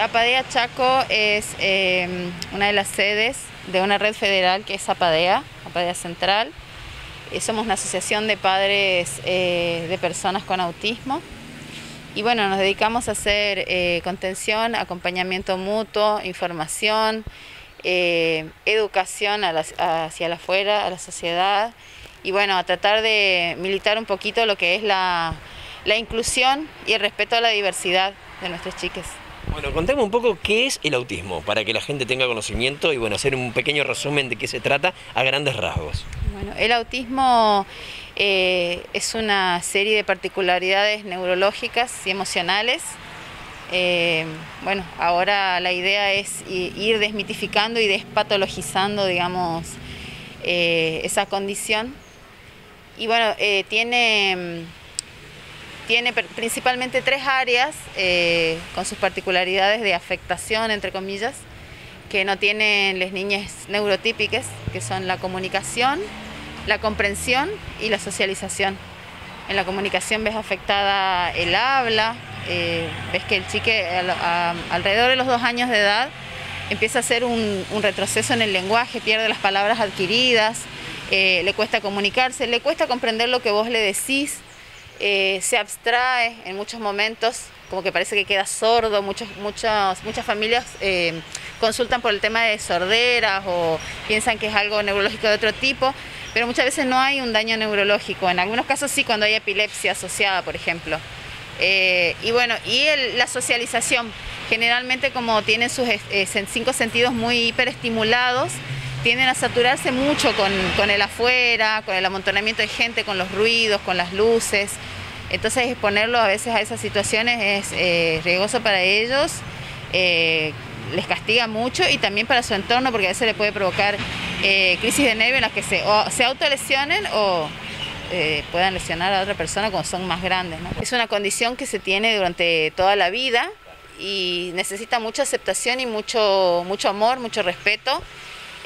Apadea Chaco es em, una de las sedes de una red federal que es Apadea, Apadea Central. Eh, somos una asociación de padres eh, de personas con autismo. Y bueno, nos dedicamos a hacer eh, contención, acompañamiento mutuo, información, educación hacia la afuera, a la sociedad. Y bueno, a tratar de militar un poquito lo que es la, la inclusión y el respeto a la diversidad de nuestros chiques. Bueno, contame un poco qué es el autismo, para que la gente tenga conocimiento y bueno, hacer un pequeño resumen de qué se trata a grandes rasgos. Bueno, el autismo eh, es una serie de particularidades neurológicas y emocionales. Eh, bueno, ahora la idea es ir desmitificando y despatologizando, digamos, eh, esa condición. Y bueno, tiene tiene principalmente tres áreas eh, con sus particularidades de afectación, entre comillas, que no tienen las niñas neurotípicas, que son la comunicación, la comprensión y la socialización. En la comunicación ves afectada el habla, eh, ves que el chique alrededor de los dos años de edad empieza a hacer un, retroceso en el lenguaje, pierde las palabras adquiridas, eh, le cuesta comunicarse, le cuesta comprender lo que vos le decís, eh, se abstrae en muchos momentos, como que parece que queda sordo, muchos, muchas, muchas familias eh, consultan por el tema de sorderas o piensan que es algo neurológico de otro tipo, pero muchas veces no hay un daño neurológico, en algunos casos sí cuando hay epilepsia asociada, por ejemplo. Eh, y bueno, y la socialización, generalmente como tienen sus cinco sentidos muy hiperestimulados, tienden a saturarse mucho con, el afuera, con el amontonamiento de gente, con los ruidos, con las luces. Entonces exponerlo a veces a esas situaciones es eh, riesgoso para ellos, eh, les castiga mucho y también para su entorno porque a veces le puede provocar eh, crisis de nervio en las que se, o se autolesionen o puedan lesionar a otra persona cuando son más grandes. Es una condición que se tiene durante toda la vida y necesita mucha aceptación y mucho, mucho amor, mucho respeto.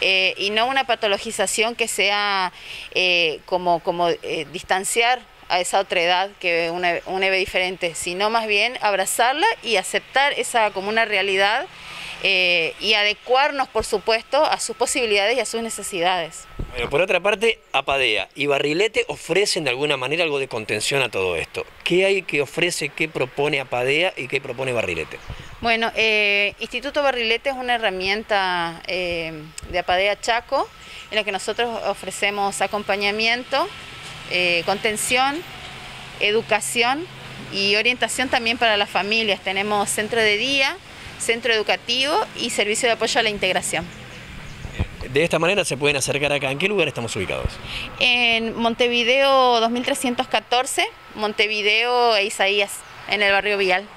Eh, y no una patologización que sea eh, como, como eh, distanciar a esa otra edad que una, una EVE diferente, sino más bien abrazarla y aceptar esa como una realidad y adecuarnos, por supuesto, a sus posibilidades y a sus necesidades. Bueno, por otra parte, Apadea y Barrilete ofrecen de alguna manera algo de contención a todo esto. ¿Qué hay que ofrece, qué propone Apadea y qué propone Barrilete? Bueno, eh, Instituto Barrilete es una herramienta eh, de Apadea Chaco en la que nosotros ofrecemos acompañamiento, eh, contención, educación y orientación también para las familias. Tenemos centro de día, centro educativo y servicio de apoyo a la integración. De esta manera se pueden acercar acá. ¿En qué lugar estamos ubicados? En Montevideo 2314, Montevideo e Isaías, en el barrio Vial.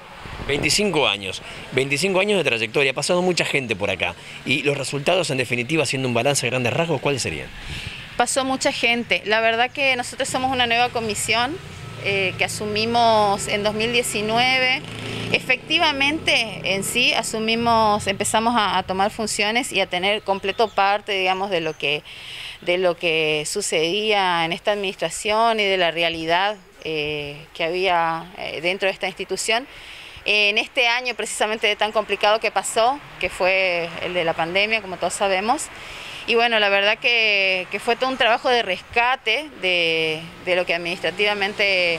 25 años, 25 años de trayectoria, ha pasado mucha gente por acá. Y los resultados, en definitiva, haciendo un balance de grandes rasgos, ¿cuáles serían? Pasó mucha gente. La verdad que nosotros somos una nueva comisión eh, que asumimos en 2019. Efectivamente, en sí, asumimos, empezamos a, tomar funciones y a tener completo parte, digamos, de lo que, de lo que sucedía en esta administración y de la realidad eh, que había eh, dentro de esta institución en este año precisamente tan complicado que pasó, que fue el de la pandemia, como todos sabemos. Y bueno, la verdad que, fue todo un trabajo de rescate de, lo que administrativamente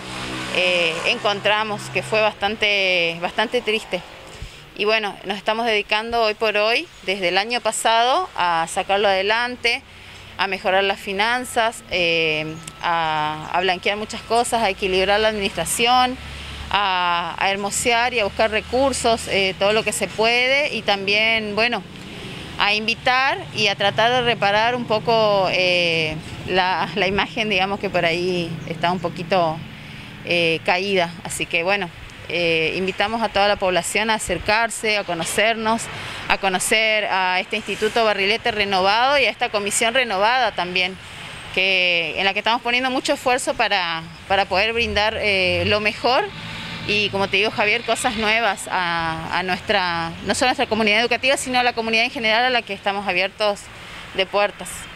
eh, encontramos, que fue bastante, bastante triste. Y bueno, nos estamos dedicando hoy por hoy, desde el año pasado, a sacarlo adelante, a mejorar las finanzas, eh, a blanquear muchas cosas, a equilibrar la administración, a, hermosear y a buscar recursos, eh, todo lo que se puede y también, bueno, a invitar y a tratar de reparar un poco eh, la, imagen, digamos, que por ahí está un poquito eh, caída. Así que, bueno, invitamos a toda la población a acercarse, a conocernos, a conocer a este Instituto Barrilete renovado y a esta comisión renovada también. Que, en la que estamos poniendo mucho esfuerzo para, para poder brindar lo mejor y como te digo Javier, cosas nuevas a, nuestra, no solo a nuestra comunidad educativa, sino a la comunidad en general a la que estamos abiertos de puertas.